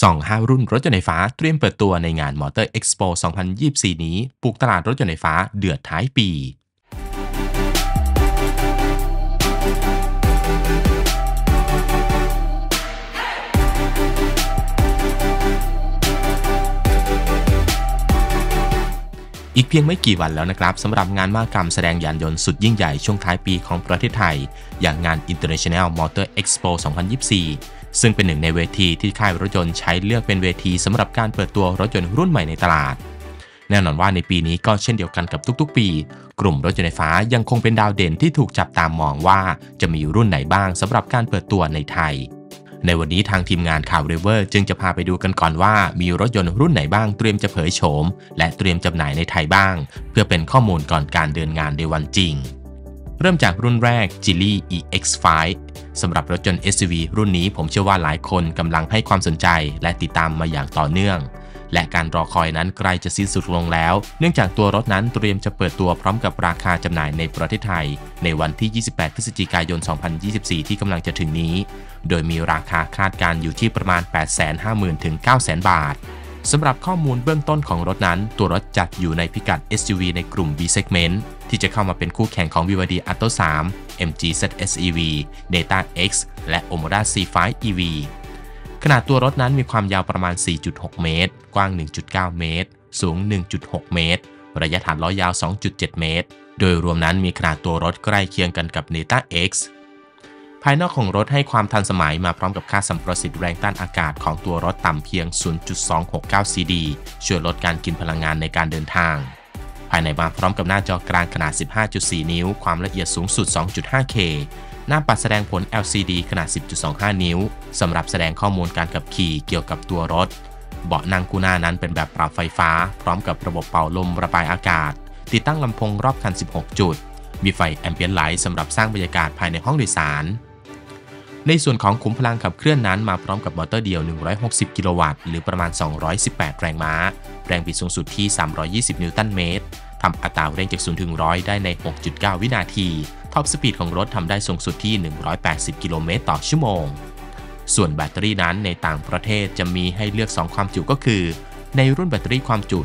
ส่อง5รุ่นรถยนต์ไฟฟ้าเตรียมเปิดตัวในงาน Motor Expo 2024 นี้ ปลุกตลาดรถยนต์ไฟฟ้าเดือดท้ายปี อีกเพียงไม่กี่วันแล้วนะครับสำหรับงานมากรรมแสดงยานยนต์สุดยิ่งใหญ่ช่วงท้ายปีของประเทศไทย อย่างงาน International Motor Expo 2024 ซึ่งเป็นหนึ่งในเวทีที่ค่ายรถยนต์ใช้เลือกเป็นเวทีสำหรับการเปิดตัวรถยนต์รุ่นใหม่ในตลาด แน่นอนว่าในปีนี้ก็เช่นเดียวกันกับทุกๆ ปี กลุ่มรถยนต์ไฟฟ้ายังคงเป็นดาวเด่นที่ถูกจับตามองว่าจะมีรุ่นไหนบ้างสำหรับการเปิดตัวในไทย ในวันนี้ทางทีมงานข่าวเรเวอร์จึงจะพาไปดูกันก่อนว่ามีรถยนต์รุ่นไหนบ้างเตรียมจะเผยโฉม และเตรียมจำหน่ายในไทยบ้าง เพื่อเป็นข้อมูลก่อนการเดินงานในวันจริง เริ่มจากรุ่นแรก g i l l y EX5 สำหรับรถยนต์ SUV รุ่นนี้ผมเชื่อว่าหลายคนกำลังให้ความสนใจและติดตามมาอย่างต่อเนื่อง และการรอคอยนั้นใกล้จะสิ้นสุดลงแล้ว เนื่องจากตัวรถนั้นเตรียมจะเปิดตัวพร้อมกับราคาจำหน่ายในประเทศไทย ในวันที่ 28 พฤศจิกายน 2024 ที่กำลังจะถึงนี้ โดยมีราคาคาดการอยู่ที่ประมาณ 850,000 ถึง 900,000 บาท สำหรับข้อมูลเบื้องต้นของรถนั้น ตัวรถจัดอยู่ในพิกัด SUV ในกลุ่ม B segment ที่จะเข้ามาเป็นคู่แข่งของ BYD Atto 3 MG ZS EV Data X และ Omoda C5 EV ขนาดตัวรถนั้นมีความยาวประมาณ 4.6 เมตร กว้าง 1.9 เมตร สูง 1.6 เมตร ระยะฐานล้อยาว 2.7 เมตร โดยรวมนั้นมีขนาดตัวรถใกล้เคียงกันกับ Neta X ภายนอกของรถให้ความทันสมัยมาพร้อมกับค่าสัมประสิทธิ์แรงต้านอากาศของตัวรถต่ำเพียง 0.269 CD ช่วยลดการกินพลังงานในการเดินทาง ภายในมาพร้อมกับหน้าจอกลางขนาด 15.4 นิ้ว ความละเอียดสูงสุด 2.5K หน้าปัดแสดงผล LCD ขนาด 10.25 นิ้ว สำหรับแสดงข้อมูลการขับขี่เกี่ยวกับตัวรถ เบาะนั่งคู่หน้านั้นเป็นแบบปรับไฟฟ้า พร้อมกับระบบเป่าลมระบายอากาศ ติดตั้งลำโพงรอบคัน 16 จุด มีไฟแอมเบียนไลท์สำหรับสร้างบรรยากาศภายในห้องโดยสาร ในส่วนของขุมพลังขับเคลื่อนนั้นมาพร้อมกับมอเตอร์เดียว 160 กิโลวัตต์ หรือประมาณ 218 แรงม้า แรงบิดสูงสุดที่ 320 นิวตันเมตรทำอัตราเร่งจาก0ถึง100 ได้ใน 6.9 วินาที top speed ของรถทำได้สูงสุดที่ 180 กิโลเมตรต่อชั่วโมง ส่วนแบตเตอรี่นั้นในต่างประเทศจะมีให้เลือก 2 ความจุก็คือ ในรุ่นแบตเตอรี่ความจุ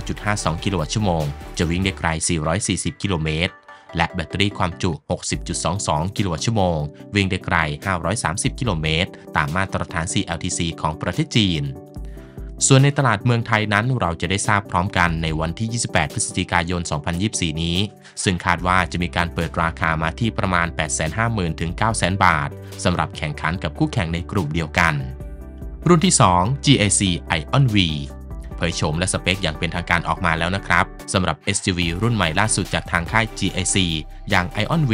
49.52 กิโลวัตต์ชั่วโมง จะวิ่งได้ไกล 440 กิโลเมตร และแบตเตอรี่ความจุ 60.22 กิโลวัตต์ชั่วโมง วิ่งได้ไกล 530 กิโลเมตร ตามมาตรฐาน CLTC ของประเทศจีน ส่วนในตลาดเมืองไทยนั้นเราจะได้ทราบพร้อมกันในวันที่ 28 พฤศจิกายน 2024 นี้ ซึ่งคาดว่าจะมีการเปิดราคามาที่ประมาณ 850,000 ถึง 900,000 บาทสำหรับแข่งขันกับคู่แข่งในกลุ่มเดียวกัน รุ่นที่ 2 GAC Ion V เผยโฉมและสเปคอย่างเป็นทางการออกมาแล้วนะครับสำหรับ SUV รุ่นใหม่ล่าสุดจากทางค่าย GAC อย่าง Ion V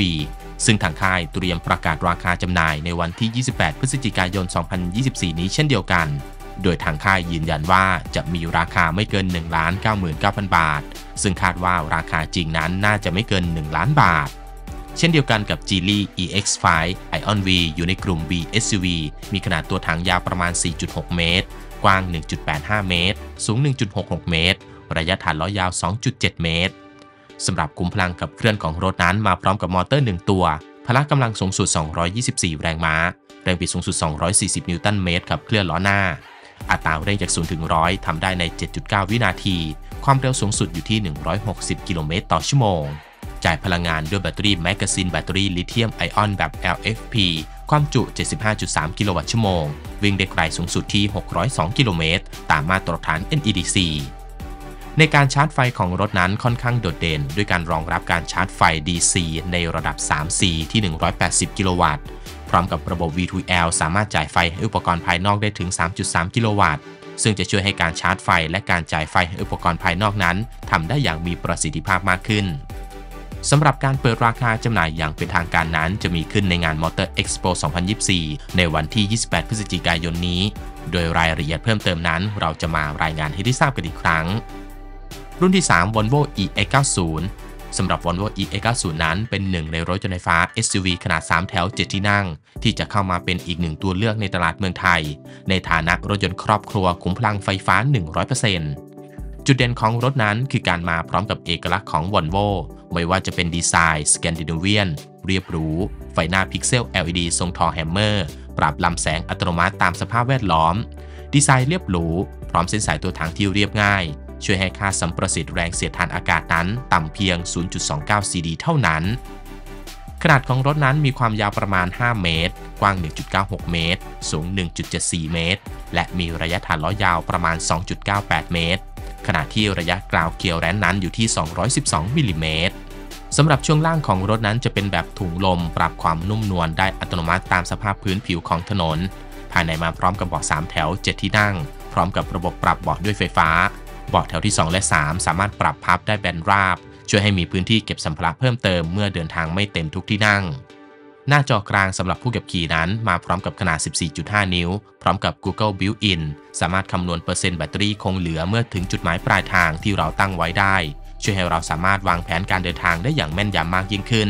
ซึ่งทางค่ายเตรียมประกาศราคาจำหน่ายในวันที่ 28 พฤศจิกายน 2024 นี้เช่นเดียวกัน โดยทางค่ายยืนยันว่าจะมีราคาไม่เกิน 1 99,000 บาท ซึ่งคาดว่าราคาจริงนั้นน่าจะไม่เกิน 1 ล้านบาท เช่นเดียวกันกับ Geely EX5 Ion V อยู่ในกลุ่ม B SUV มีขนาดตัวถังยาวประมาณ 4.6 เมตร ว้าง 1.85 เมตร สูง 1.66 เมตร ระยะฐานล้อยาว 2.7 เมตรสำหรับขุมพลังขับเคลื่อนของรถนั้นมาพร้อมกับมอเตอร์ 1 ตัว พละกำลังสูงสุด 224 แรงม้า แรงบิดสูงสุด 240 นิวตันเมตรขับเคลื่อนล้อหน้า อัตราเร่งจาก 0 ถึง 100 ทำได้ใน 7.9 วินาที ความเร็วสูงสุดอยู่ที่ 160 กิโลเมตรต่อชั่วโมง จ่ายพลังงานด้วยแบตเตอรี่ Magazine Battery ลิเธียมไอออนแบบ LFP ความจุ 75.3 กิโลวัตต์ชั่วโมง วิ่งได้ไกลสูงสุดที่ 602 กิโลเมตร ตามมาตรฐาน NEDC ในการชาร์จไฟของรถนั้นค่อนข้างโดดเด่น ด้วยการรองรับการชาร์จไฟ DC ในระดับ 3C ที่ 180 กิโลวัตต์ พร้อมกับระบบ V2L สามารถจ่ายไฟให้อุปกรณ์ภายนอกได้ถึง 3.3 กิโลวัตต์ ซึ่งจะช่วยให้การชาร์จไฟและการจ่ายไฟให้อุปกรณ์ภายนอกนั้นทำได้อย่างมีประสิทธิภาพมากขึ้น สำหรับการเปิดราคาจำหน่ายอย่างเป็นทางการนั้น จะมีขึ้นในงาน Motor Expo 2024 ในวันที่ 28 พฤศจิกายนนี้ โดยรายละเอียดเพิ่มเติมนั้น เราจะมารายงานให้ได้ทราบกันอีกครั้ง รุ่นที่ 3 Volvo EX90 สำหรับ Volvo EX90 นั้นเป็นหนึ่งในรถยนต์ไฟฟ้า SUV ขนาด 3 แถว 7 ที่นั่ง ที่จะเข้ามาเป็นอีกหนึ่งตัวเลือกในตลาดเมืองไทย ในฐานะรถยนต์ครอบครัวขุมพลังไฟฟ้า 100% จุดเด่นของรถนั้นคือการมาพร้อมกับเอกลักษณ์ของ Volvo ไม่ว่าจะเป็นดีไซน์สแกนดิเนเวียนเรียบหรู ไฟหน้า Pixel LED ทรง Thor's Hammer ปรับลำแสงอัตโนมัติตามสภาพแวดล้อม ดีไซน์เรียบหรู พร้อมเส้นสายตัวถังที่เรียบง่าย ช่วยให้ค่าสัมประสิทธิ์แรงเสียดทานอากาศนั้นต่ำเพียง 0.29 CD เท่านั้น ขนาดของรถนั้นมีความยาวประมาณ 5 เมตร กว้าง 1.96 เมตร สูง 1.74 เมตร และมีระยะฐานล้อยาวประมาณ 2.98 เมตร ขณะที่ระยะ ground clearance นั้นอยู่ที่ 212มิลลิเมตรสำหรับช่วงล่างของรถนั้นจะเป็นแบบถุงลม ปรับความนุ่มนวลได้อัตโนมัติตามสภาพพื้นผิวของถนน ภายในมาพร้อมกับเบาะ3แถว 7 ที่นั่ง พร้อมกับระบบปรับเบาะด้วยไฟฟ้า เบาะแถวที่ 2 และ 3 สามารถปรับพับได้แบนราบ ช่วยให้มีพื้นที่เก็บสัมภาระเพิ่มเติมเมื่อเดินทางไม่เต็มทุกที่นั่ง หน้าจอกลางสำหรับผู้ขับขี่นั้นมาพร้อมกับขนาด 14.5 นิ้ว พร้อมกับ Google Built-in สามารถคำนวณเปอร์เซ็นต์แบตเตอรี่คงเหลือเมื่อถึงจุดหมายปลายทางที่เราตั้งไว้ได้ ช่วยให้เราสามารถวางแผนการเดินทางได้อย่างแม่นยำมากยิ่งขึ้น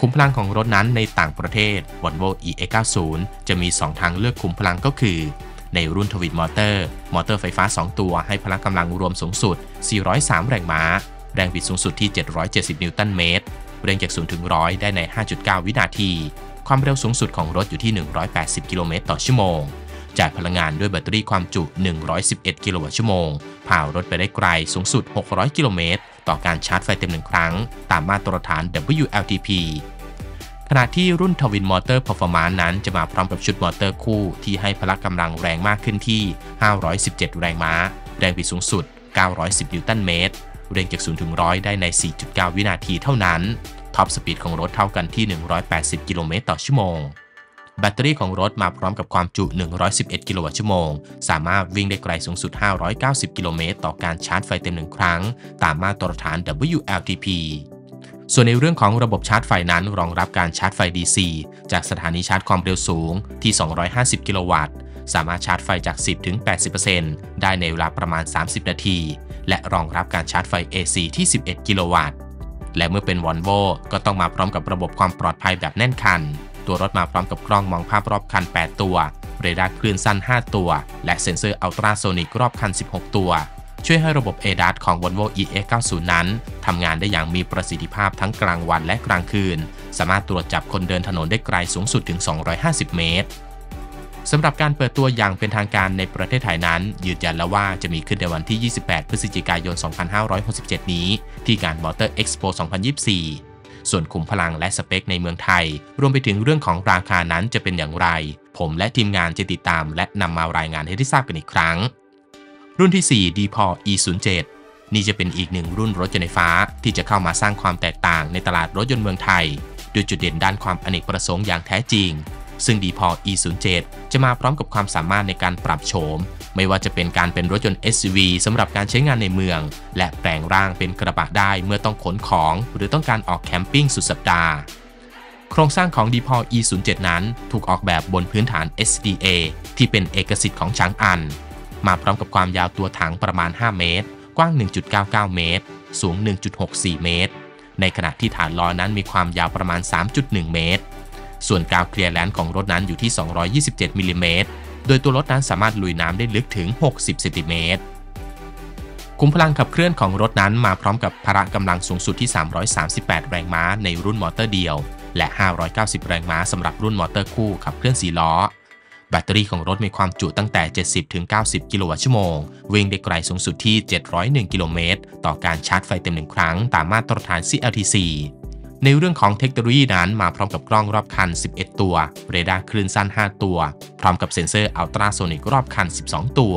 ขุมพลังของรถนั้นในต่างประเทศ Volvo EX90 จะมี 2 ทางเลือกขุมพลังก็คือ ในรุ่น Twin Motor มอเตอร์ไฟฟ้า 2 ตัวให้พละกำลังรวมสูงสุด 403 แรงม้า แรงบิดสูงสุดที่ 770 นิวตันเมตร เร่งจาก0ถึง100 ได้ใน 5.9 วินาที ความเร็วสูงสุดของรถอยู่ที่ 180 กิโลเมตรต่อชั่วโมง จ่ายพลังงานด้วยแบตเตอรี่ความจุ 111 กิโลวัตต์ชั่วโมงพารถไปได้ไกลสูงสุด 600 กิโลเมตร ต่อการชาร์จไฟเต็มหนึ่งครั้ง ตามมาตรฐาน WLTP ขณะที่รุ่น Twin Motor Performance นั้นจะมาพร้อมกับชุดมอเตอร์คู่ที่ให้พละกำลังแรงมากขึ้นที่ 517 แรงม้า แรงบิดสูงสุด 910 นิวตันเมตร เร่งจาก0ถึง100 ได้ใน 4.9 วินาทีเท่านั้น top speed ของรถเท่ากันที่ 180 กิโลเมตรต่อชั่วโมง แบตเตอรี่ของรถมาพร้อมกับความจุ 111 กิโลวัตต์ชั่วโมง สามารถวิ่งได้ไกลสูงสุด 590 กิโลเมตรต่อการชาร์จไฟเต็มหนึ่งครั้ง ตามมาตรฐาน WLTP ส่วนในเรื่องของระบบชาร์จไฟนั้นรองรับการชาร์จไฟ DC จากสถานีชาร์จความเร็วสูงที่ 250 กิโลวัตต์ สามารถชาร์จไฟจาก 10ถึง80%ได้ในเวลาประมาณ 30 นาที และรองรับการชาร์จไฟ AC ที่ 11 กิโลวัตต์ และเมื่อเป็น Volvo ก็ต้องมาพร้อมกับระบบความปลอดภัยแบบแน่นคัน ตัวรถมาพร้อมกับกล้องมองภาพรอบคัน 8 ตัว เรดาร์คลื่นสั้น 5 ตัว และเซ็นเซอร์อัลตราโซนิกรอบคัน 16 ตัว ช่วยให้ระบบ ADAS ของ Volvo EX90 นั้นทำงานได้อย่างมีประสิทธิภาพทั้งกลางวันและกลางคืน สามารถตรวจจับคนเดินถนนได้ไกลสูงสุดถึง 250 เมตร สำหรับการเปิดตัวอย่างเป็นทางการในประเทศไทยนั้น ยืนยันแล้วว่าจะมีขึ้นในวันที่ 28 พฤศจิกายน 2567 นี้ ที่งาน Motor Expo 2024 ส่วนขุมพลังและสเปคในเมืองไทย รวมไปถึงเรื่องของราคานั้นจะเป็นอย่างไร ผมและทีมงานจะติดตามและนำมารายงานให้ได้ทราบกันอีกครั้ง รุ่นที่ 4 d p o E07 นี่จะเป็นอีกหนึ่งรุ่นรถยนต์ไฟฟ้าที่จะเข้ามาสร้างความแตกต่างในตลาดรถยนต์เมืองไทยด้วยจุดเด่นด้านความอเนกประสงค์อย่างแท้จริง ซึ่ง d p o E07 จะมาพร้อมกับความสามารถในการปรับโฉม ไม่ว่าจะเป็นการเป็นรถยนต์ SUV สำหรับการใช้งานในเมือง และแปลงร่างเป็นกระบะได้เมื่อต้องขนของ หรือต้องการออกแคมปิ้งสุดสัปดาห์โครงสร้างของ d p o E07 นั้นถูกออกแบบบนพื้นฐาน SDA ที่เป็นเอกสิทธิ์ของช้างอัน มาพร้อมกับความยาวตัวถังประมาณ 5 เมตร กว้าง 1.99 เมตร สูง 1.64 เมตร ในขณะที่ฐานล้อนั้นมีความยาวประมาณ 3.1 เมตร ส่วนกาวเคลียร์แลนด์ของรถนั้นอยู่ที่ 227มิลิเมตรโดยตัวรถนั้นสามารถลุยน้ำได้ลึกถึง 60เซนติเมตรขุมพลังขับเคลื่อนของรถนั้นมาพร้อมกับพละกำลังสูงสุดที่ 338 แรงม้าในรุ่นมอเตอร์เดียว และ 590 แรงม้าสำหรับรุ่นมอเตอร์คู่ขับเคลื่อน4ล้อ แบตเตอรี่ของรถมีความจุตั้งแต่ 70-90 กิโลวัตต์ชั่วโมง วิ่งได้ไกลสูงสุดที่ 701 กิโลเมตร ต่อการชาร์จไฟเต็มหนึ่งครั้ง ตามมาตรฐาน CLTC ในเรื่องของเทคโนโลยีนั้นมาพร้อมกับกล้องรอบคัน 11 ตัว เรดาร์คลื่นสั้น 5 ตัว พร้อมกับเซ็นเซอร์อัลตราโซนิกรอบคัน 12 ตัว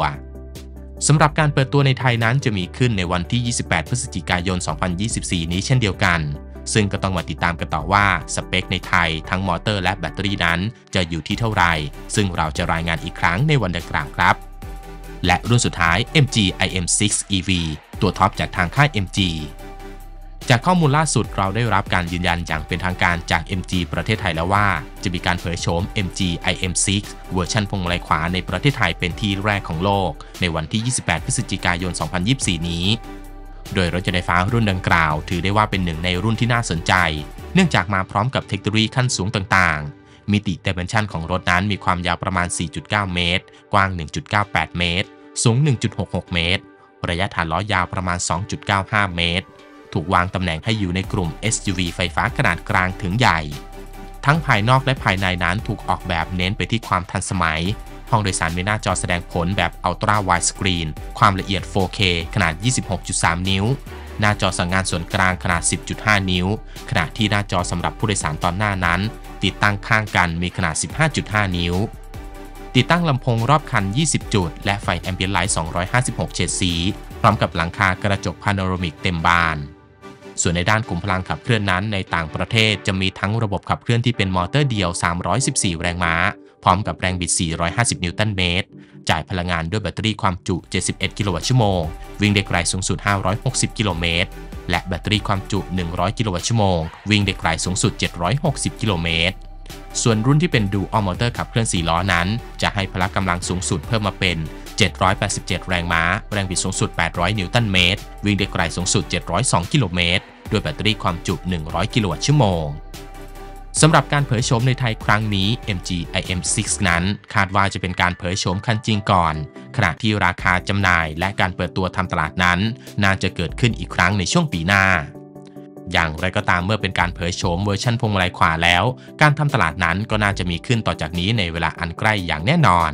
สำหรับการเปิดตัวในไทยนั้นจะมีขึ้นในวันที่ 28 พฤศจิกายน 2024 นี้เช่นเดียวกัน ซึ่งก็ต้องมาติดตามกันต่อว่าสเปคในไทยทั้งมอเตอร์และแบตเตอรี่นั้นจะอยู่ที่เท่าไหร่ ซึ่งเราจะรายงานอีกครั้งในวันดังกล่าวครับ และรุ่นสุดท้าย MG IM6 EV ตัวท็อปจากทางค่าย MG จากข้อมูลล่าสุดเราได้รับการยืนยันอย่างเป็นทางการจาก MG ประเทศไทยแล้วว่า จะมีการเผยโฉม MG IM6 เวอร์ชันพวงมาลัยขวาในประเทศไทยเป็นที่แรกของโลก ในวันที่ 28 พฤศจิกายน 2024 นี้ โดยรถยนต์ไฟฟ้ารุ่นดังกล่าว ถือได้ว่าเป็นหนึ่งในรุ่นที่น่าสนใจ เนื่องจากมาพร้อมกับเทคโนโลยีขั้นสูงต่างๆ มิติ dimension ของรถนั้นมีความยาวประมาณ 4.9 เมตร กว้าง 1.98 เมตร สูง 1.66 เมตร ระยะฐานล้อยาวประมาณ 2.95 เมตร ถูกวางตำแหน่งให้อยู่ในกลุ่ม SUV ไฟฟ้าขนาดกลางถึงใหญ่ ทั้งภายนอกและภายในนั้นถูกออกแบบเน้นไปที่ความทันสมัย ห้องโดยสารมีหน้าจอแสดงผลแบบ Ultra Wide Screen ความละเอียด 4K ขนาด 26.3 นิ้ว หน้าจอสั่งงานส่วนกลางขนาด 10.5 นิ้ว ขณะที่หน้าจอสำหรับผู้โดยสารตอนหน้านั้น ติดตั้งข้างกันมีขนาด 15.5 นิ้วติดตั้งลำโพงรอบคัน 20 จุด และไฟ ambient light 256 เฉดสี พร้อมกับหลังคากระจก panoramic เต็มบาน ส่วนในด้านขุมพลังขับเคลื่อนนั้นในต่างประเทศจะมีทั้งระบบขับเคลื่อนที่เป็นมอเตอร์เดียว 314 แรงม้า พร้อมกับแรงบิด 450 นิวตันเมตร จ่ายพลังงานด้วยแบตเตอรี่ความจุ 71 กิโลวัตต์ชั่วโมง วิ่งได้ไกลสูงสุด 560 กิโลเมตร และแบตเตอรี่ความจุ 100 กิโลวัตต์ชั่วโมง วิ่งได้ไกลสูงสุด 760 กิโลเมตรส่วนรุ่นที่เป็นดูอัลมอเตอร์ขับเคลื่อน 4 ล้อนั้น จะให้พละกำลังสูงสุดเพิ่มมาเป็น 787 แรงม้า แรงบิดสูงสุด 800 นิวตันเมตร วิ่งได้ไกลสูงสุด 702 กิโลเมตร ด้วยแบตเตอรี่ความจุ 100 กิโลวัตต์ชั่วโมงสำหรับการเผยโฉมในไทยครั้งนี้ MG IM6 นั้น คาดว่าจะเป็นการเผยโฉมคันจริงก่อน ขณะที่ราคาจำหน่ายและการเปิดตัวทำตลาดนั้น น่าจะเกิดขึ้นอีกครั้งในช่วงปีหน้า อย่างไรก็ตามเมื่อเป็นการเผยโฉมเวอร์ชันพวงมาลัยขวาแล้ว การทำตลาดนั้นก็น่าจะมีขึ้นต่อจากนี้ในเวลาอันใกล้อย่างแน่นอน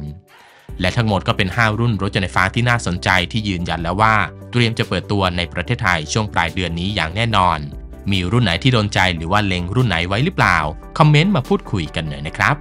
และทั้งหมดก็เป็น 5 รุ่นรถยนต์ไฟฟ้าที่น่าสนใจที่ยืนยันแล้วว่า เตรียมจะเปิดตัวในประเทศไทยช่วงปลายเดือนนี้อย่างแน่นอน มีรุ่นไหนที่โดนใจหรือว่าเล็งรุ่นไหนไว้หรือเปล่า คอมเมนต์มาพูดคุยกันหน่อยนะครับ